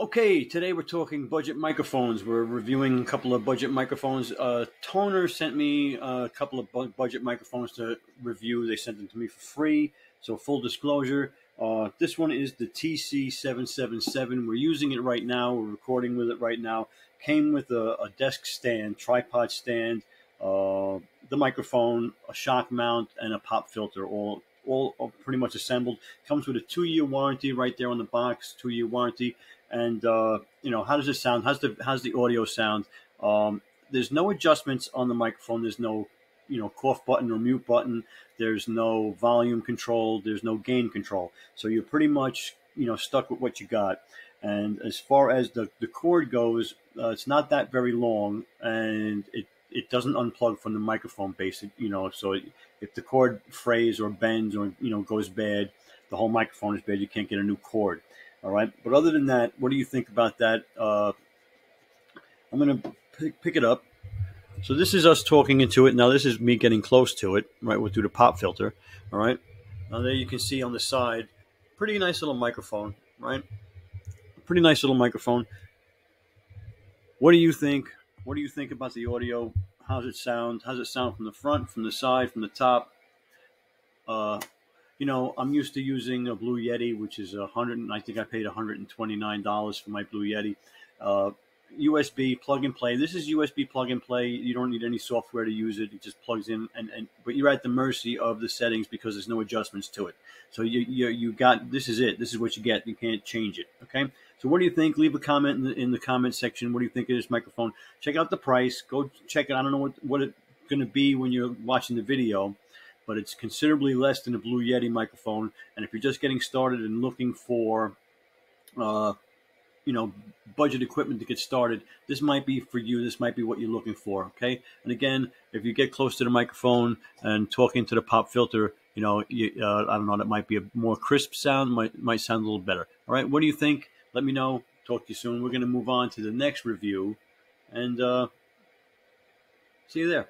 Okay, today we're talking budget microphones. We're reviewing a couple of budget microphones. Uh, Tonor sent me a couple of bu- budget microphones to review. They sent them to me for free. So, full disclosure uh, this one is the TC777. We're using it right now. We're recording with it right now. Came with a, a desk stand, tripod stand, uh, the microphone, a shock mount, and a pop filter, all all pretty much assembled. Comes with a two year warranty right there on the box, two year warranty. And uh, you know, how does it sound? How's the how's the audio sound? Um, there's no adjustments on the microphone. There's no you know cough button or mute button. There's no volume control. There's no gain control. So you're pretty much you know stuck with what you got. And as far as the the cord goes, uh, it's not that very long, and it it doesn't unplug from the microphone basic you know so if the cord frays or bends or you know goes bad the whole microphone is bad you can't get a new cord all right? But other than that what do you think about that? Uh, i'm going to pick, pick it up. So this is us talking into it. Now this is me getting close to it right we'll do the pop filter all right? Now there you can see on the side pretty nice little microphone right? Pretty nice little microphone. What do you think what do you think about the audio? How's it sound? How's it sound from the front, from the side, from the top? Uh, you know, I'm used to using a Blue Yeti, which is a hundred. I think I paid 129 dollars for my Blue Yeti. Uh, USB plug and play. This is USB plug and play. You don't need any software to use it. It just plugs in, and, and but you're at the mercy of the settings because there's no adjustments to it. So you you you got this is it. This is what you get. You can't change it. Okay. So what do you think? Leave a comment in the, in the comment section. What do you think of this microphone? Check out the price. Go check it. I don't know what what it's going to be when you're watching the video, but it's considerably less than a Blue Yeti microphone. And if you're just getting started and looking for uh, you know budget equipment to get started this might be for you this might be what you're looking for okay? And again if you get close to the microphone and talking to the pop filter you know you, uh, i don't know that might be a more crisp sound might might sound a little better. All right what do you think? Let me know. Talk to you soon. We're going to move on to the next review and uh, see you there